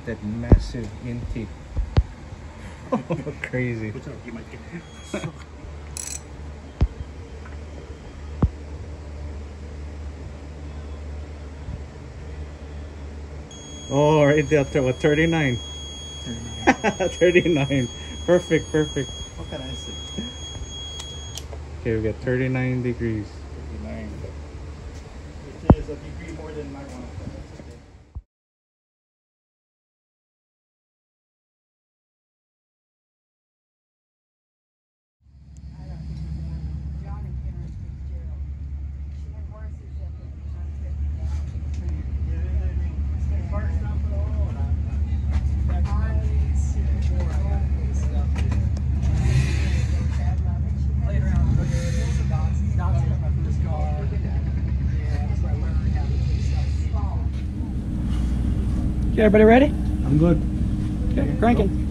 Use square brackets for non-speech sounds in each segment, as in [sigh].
at that massive intake. [laughs] Crazy. What's up? You might get [laughs] Oh, right there, th- what, 39? [laughs] 39. Perfect, perfect. What can I say? Okay, we got 39 degrees. Everybody ready? I'm good. Okay, cranking. You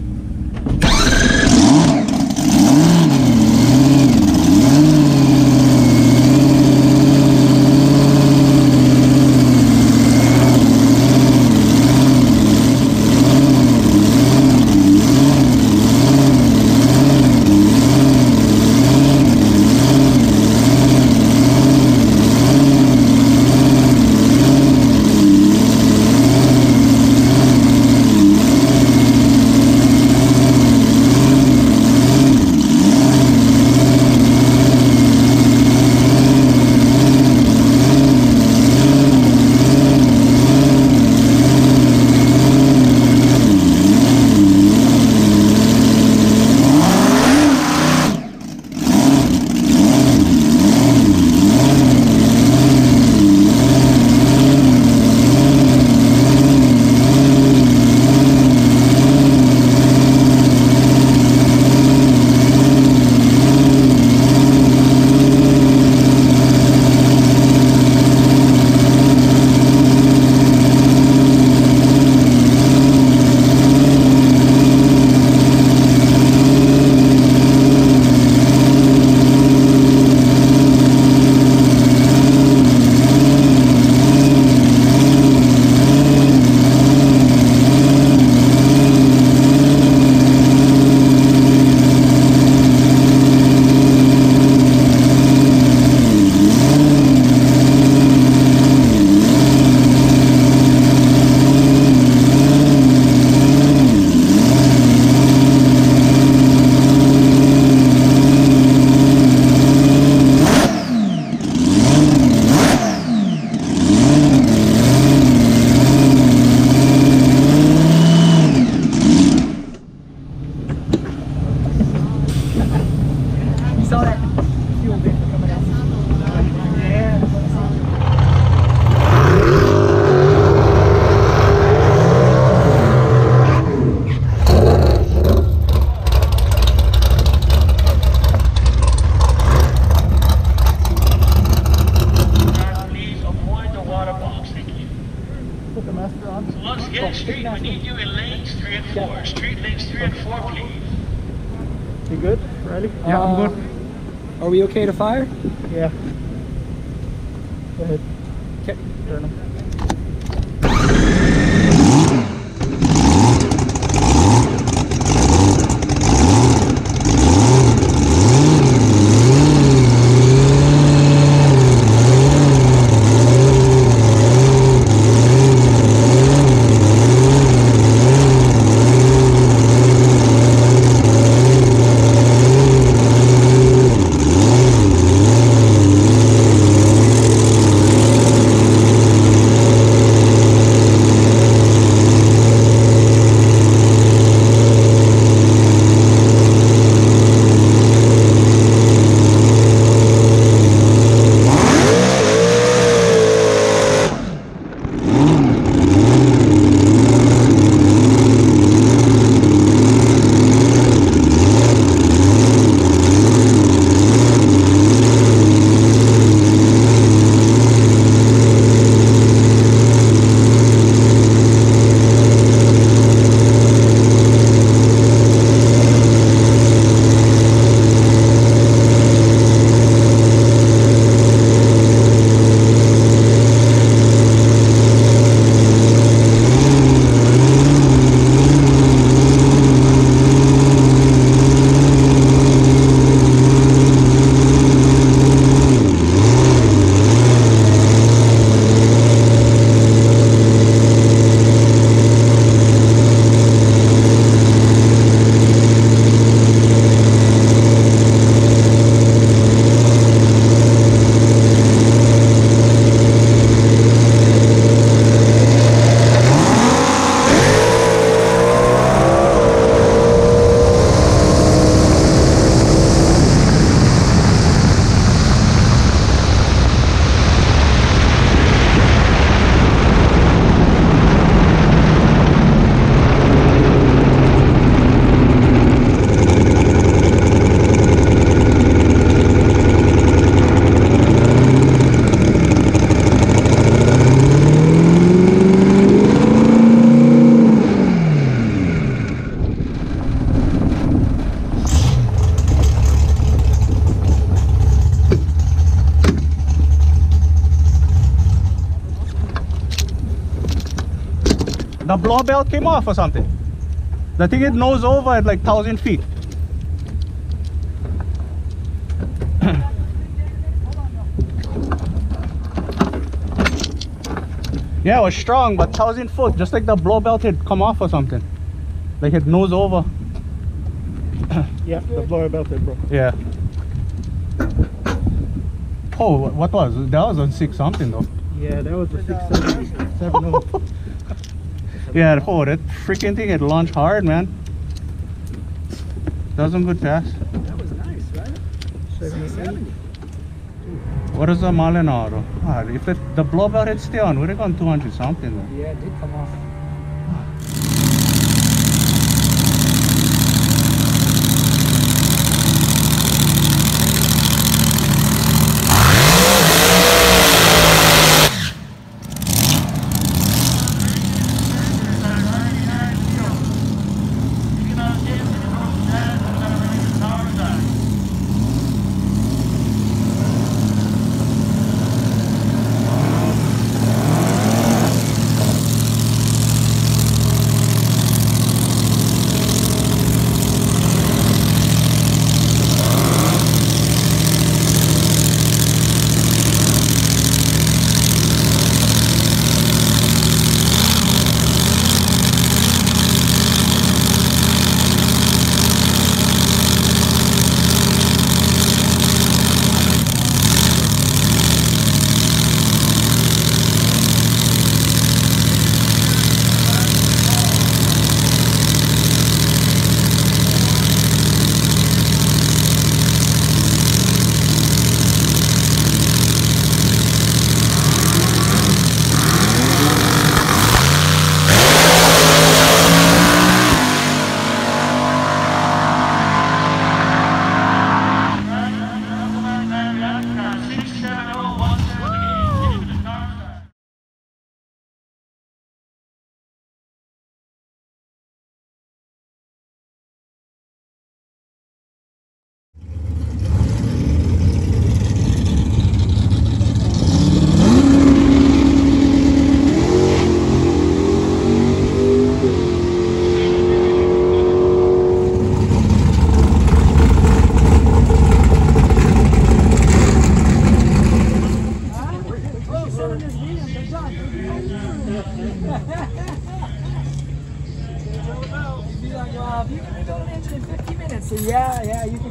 you in lanes three and four. Street lanes three and four, please. You good, Riley? Yeah, I'm good. Uh, Are we okay to fire? Yeah. Go ahead. Okay, turn them. The blow belt came off or something. The thing it nose over at like thousand feet. [coughs] yeah, it was strong, but thousand foot, just like the blow belt had come off or something. Like it nose over. [coughs] Yeah, the blower belt had broke. Yeah. Oh, what was that? Was on six something though. Yeah, that was a six seven [laughs] seven oh. Yeah, oh, that freaking thing it launched hard, man. Doesn't good fast. That was nice, right? What is the mile an hour? though? Ah, if it, the blowout had stayed on, would have gone 200 something though. Yeah, it did come off.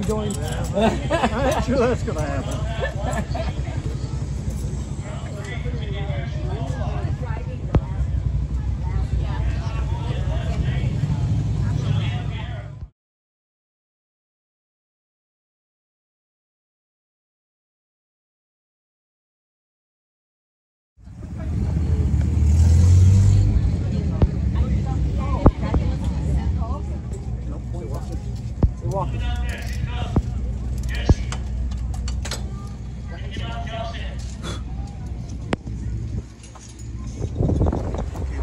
Join. [laughs] I'm not sure that's gonna happen. [laughs] Walking.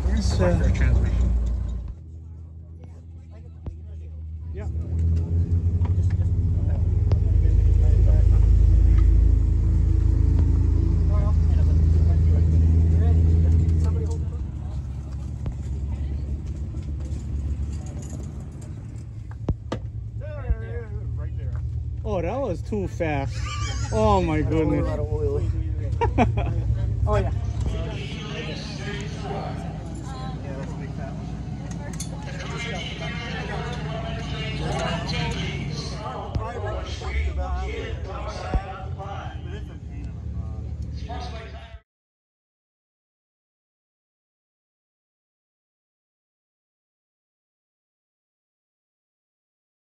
Where's uh, transmission. yeah. Somebody hold it up. Right there. Oh, that was too fast. Oh my goodness. [laughs] Oh yeah.